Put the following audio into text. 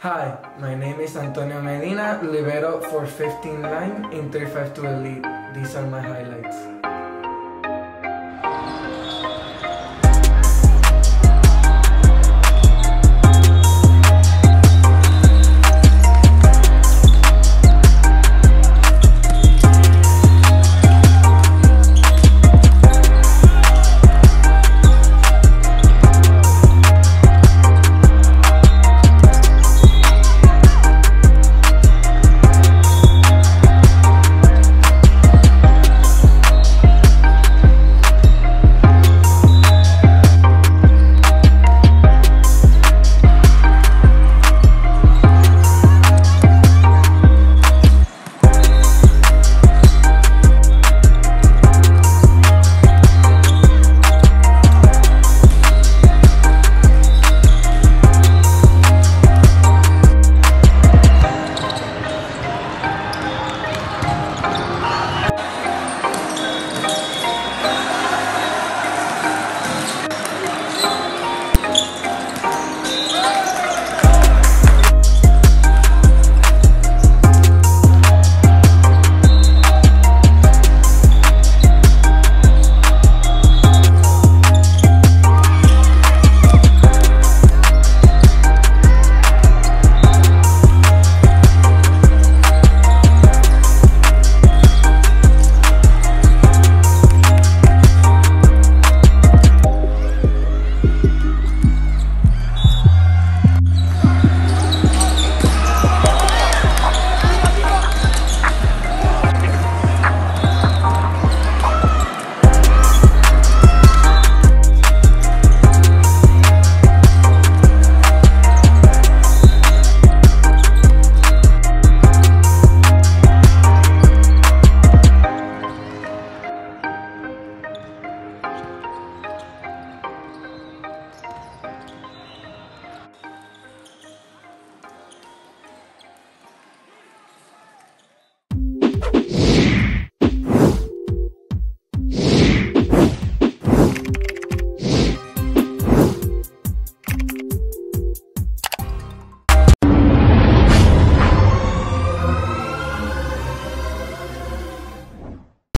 Hi, my name is Antonio Medina, libero for 15-9 in 352 Elite. These are my highlights.